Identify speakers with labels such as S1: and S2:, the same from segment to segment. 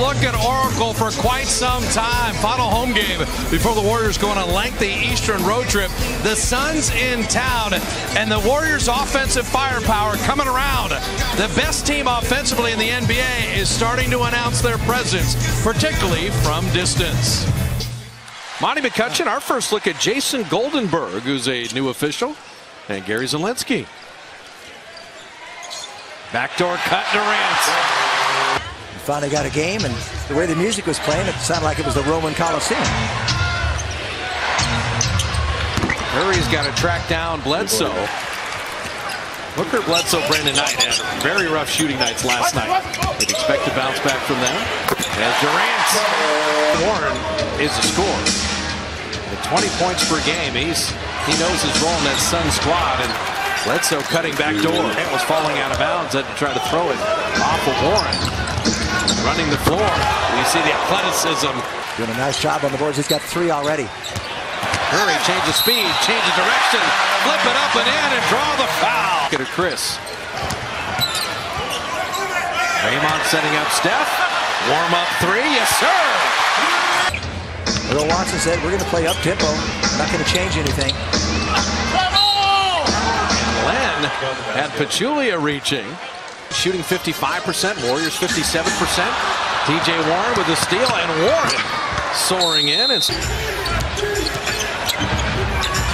S1: look at Oracle for quite some time. Final home game before the Warriors go on a lengthy Eastern road trip. The Suns in town, and the Warriors' offensive firepower coming around. The best team offensively in the NBA is starting to announce their presence, particularly from distance. Monty McCutchen, our first look at Jason Goldenberg, who's a new official, and Gary Zielinski. Backdoor cut Durant.
S2: Finally got a game, and the way the music was playing, it sounded like it was the Roman Coliseum.
S1: Curry's got to track down Bledsoe. Booker, Bledsoe, Brandon Knight had very rough shooting nights last night. They'd expect to bounce back from them. As Durant, Warren is scorer. At 20 points per game, he's he knows his role in that Sun squad. And Bledsoe cutting back door. It was falling out of bounds. Had to try to throw it off of Warren. Running the floor. You see the athleticism.
S2: Doing a nice job on the boards. He's got three already.
S1: Curry changes speed, changes direction, flip it up and in and draw the foul. Get it, Chris. Draymond setting up Steph. Warm up three, yes sir.
S2: Earl Watson said, we're going to play up tempo. Not going to change anything.
S1: Len had Pachulia reaching. Shooting 55%, Warriors 57%. TJ Warren with the steal, and Warren soaring in. And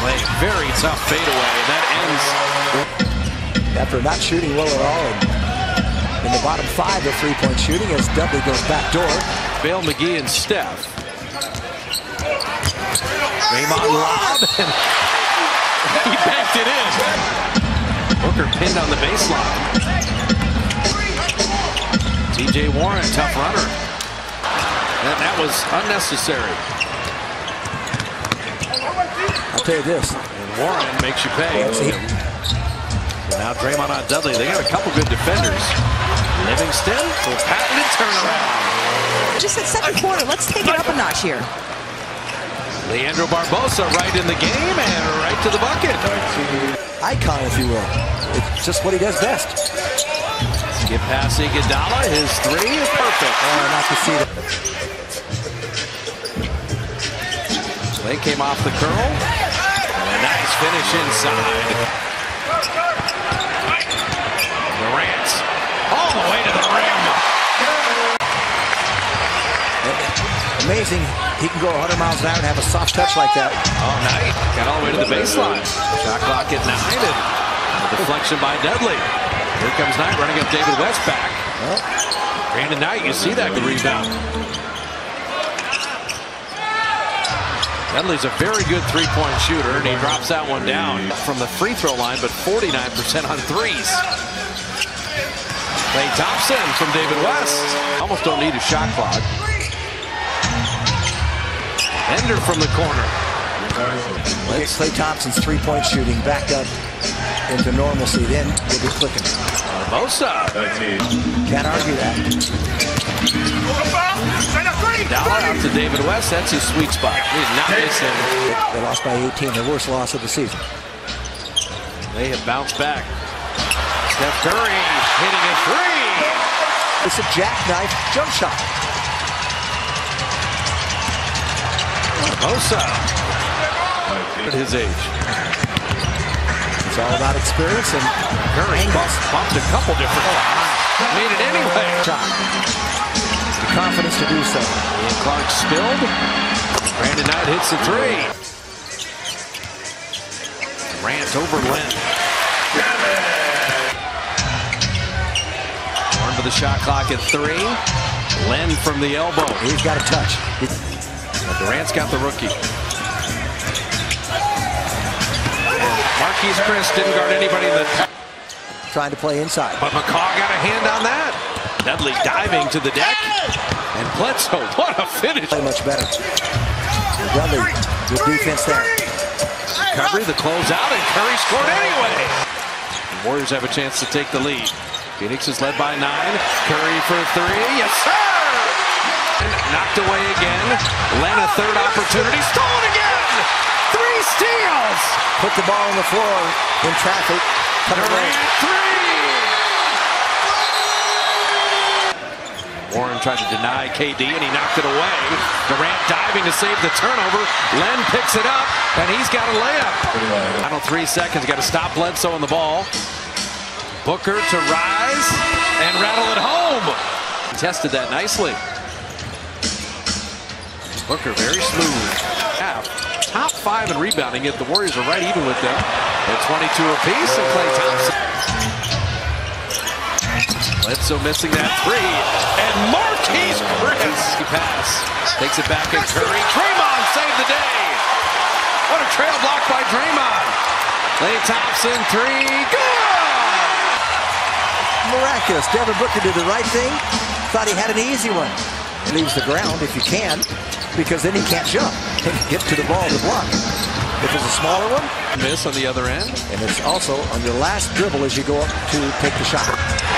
S1: playing very tough fadeaway. That
S2: ends. After not shooting well at all, and in the bottom five of three-point shooting as Dudley goes back door.
S1: JaVale McGee and Steph. Draymond lob, and he banked it in. Booker pinned on the baseline. TJ Warren, tough runner. And that was unnecessary.
S2: I'll tell you this.
S1: And Warren makes you pay. So now Draymond on Dudley. They got a couple good defenders. Livingston for patented turnaround.
S3: Just at second quarter. Let's take it up a notch here.
S1: Leandro Barbosa right in the game and right to the bucket.
S2: Icon, if you will. It's just what he does best.
S1: Get past Iguodala. His three is perfect.
S2: Oh, not to see that.
S1: Klay came off the curl. And a nice finish inside. Durant all the way to the rim.
S2: Amazing. He can go 100 miles an hour and have a soft touch like that.
S1: All night. Got all the way to the baseline. Shot clock at nine. And a deflection by Dudley. Here comes Knight running up David West back. Brandon Knight, you see that, the rebound. Dudley's a very good three-point shooter, and he drops that one down from the free throw line, but 49% on threes. Klay Thompson from David West. Almost don't need a shot clock. Ender from the corner.
S2: Klay Thompson's three-point shooting back up into normalcy. Then we'll be clicking.
S1: Barbosa.
S2: Can't argue that.
S1: Dollar out to David West. That's his sweet spot. He's not missing.
S2: They lost by 18, the worst loss of the season.
S1: They have bounced back. Steph Curry hitting a three.
S2: It's a jackknife jump shot.
S1: Barbosa. At his age.
S2: It's all about experience and
S1: Curry bumped, bumped a couple different times. Made it anyway.
S2: shot. The confidence to do so.
S1: Ian Clark spilled. Brandon Knight hits the three. Rant over Len. Warren for the shot clock at three. Len from the elbow.
S2: He's got a touch.
S1: Durant's got the rookie. Marquese Chriss didn't guard anybody in the
S2: trying to play inside.
S1: But McCaw got a hand on that. Dudley diving to the deck. And Bledsoe, what a finish.
S2: Play much better. Dudley, good defense there.
S1: Recovery, the closeout, and Curry scored anyway. The Warriors have a chance to take the lead. Phoenix is led by nine. Curry for three. Yes, sir! And knocked away again. Len a third opportunity. Stolen again! Three steals!
S2: Put the ball on the floor in traffic. Cut.
S1: Durant three! Warren tried to deny KD and he knocked it away. Durant diving to save the turnover. Len picks it up and he's got a layup. Final three seconds. Got to stop Bledsoe on the ball. Booker to rise and rattle it home. Tested that nicely. Booker very smooth. Half. Five in rebounding, yet the Warriors are right even with them. At 22 apiece, and Klay Thompson. Bledsoe missing that three. And Marquese Chriss. Pass. Takes it back at Curry. Draymond saved the day. What a trail block by Draymond. Klay Thompson, three. Good!
S2: Miraculous. Devin Booker did the right thing. Thought he had an easy one. Leaves the ground if you can, because then he can't jump and get to the ball to block. If it's a smaller one,
S1: Miss on the other end.
S2: and it's also on your last dribble as you go up to take the shot.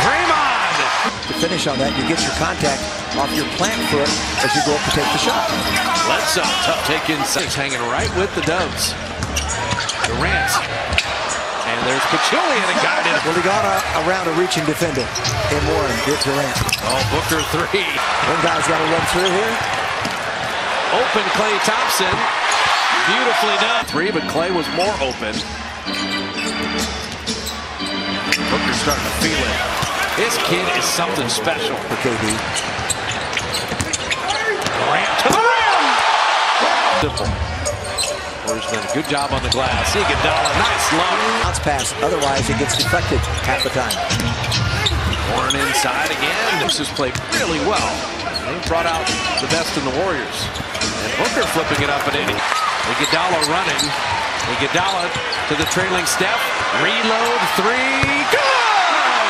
S1: Draymond!
S2: To finish on that, you get your contact off your plant foot as you go up to take the shot.
S1: Bledsoe, tough take in six, hanging right with the Dubs. Durant. And there's Pachulia and guided.
S2: Well, he got a- around a reaching defender in Warren, get Durant.
S1: Oh, Booker three.
S2: One guy's got to run through here.
S1: Open Klay Thompson. Beautifully done. Three, but Klay was more open. Booker's starting to feel it. This kid is something special.
S2: for KD.
S1: Durant to the rim. Simple. A good job on the glass. Iguodala, nice look.
S2: Bounce pass, otherwise it gets deflected half the time.
S1: Warren inside again. This has played really well. They brought out the best in the Warriors. And Booker flipping it up and in. Iguodala running. Iguodala to the trailing step. Reload three. Good!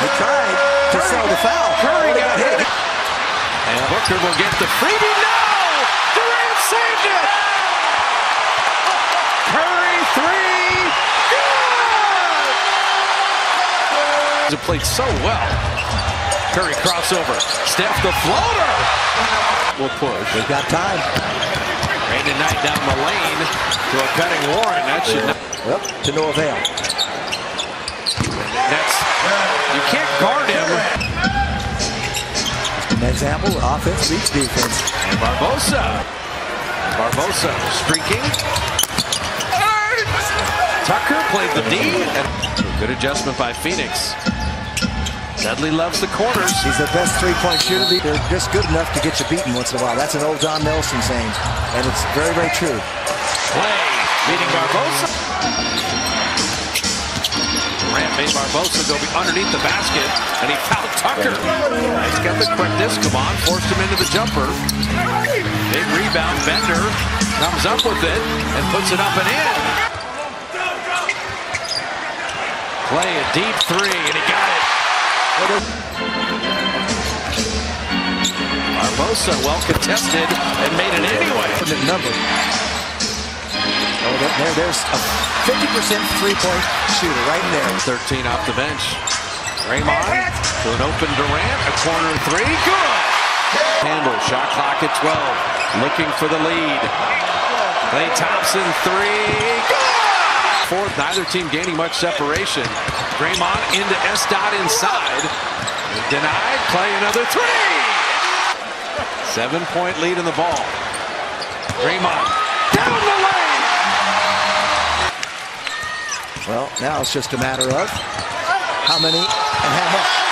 S2: He tried to sell the foul.
S1: Curry got hit. And Booker will get the freebie. No! Durant saved it! Curry three. Good! It played so well. Curry crossover. Steph the floater. Will push.
S2: They've got time.
S1: Brandon Knight down the lane to a cutting Warren. That should not.
S2: Well, to no avail.
S1: That's you can't guard him.
S2: An example, offense beats defense.
S1: And Barbosa. Barbosa streaking. Tucker played the D. And good adjustment by Phoenix. Dudley loves the corners.
S2: He's the best three-point shooter. They're just good enough to get you beaten once in a while. That's an old Don Nelson saying, and it's very, very true.
S1: Play beating Barbosa. Durant made Barbosa go underneath the basket, and he fouled Tucker. He's got the quickness. Come on, forced him into the jumper. Big rebound. Bender comes up with it and puts it up and in. Play a deep three, and he got it. Barbosa well contested and made it anyway.
S2: Number. Oh, there, there- there's a 50% three-point shooter right there.
S1: 13 off the bench. Draymond to an open Durant, a corner three, good. Handle, shot clock at 12, looking for the lead. Klay Thompson three. Fourth, neither team gaining much separation. Draymond into S dot inside, denied. Klay another three. Seven point lead in the ball. Draymond down the lane.
S2: Well, now it's just a matter of how many and how much.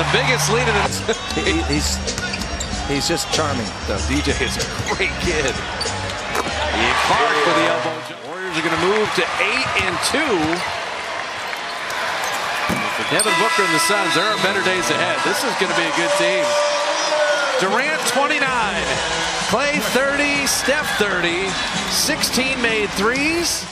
S1: The biggest lead in the
S2: He- he's he's just charming.
S1: So DJ is a great kid. Ian Clark with the elbow. Warriors are going to move to 8 and 2. For Devin Booker and the Suns, there are better days ahead. This is going to be a good team. Durant 29, Klay 30, Steph 30, 16 made threes.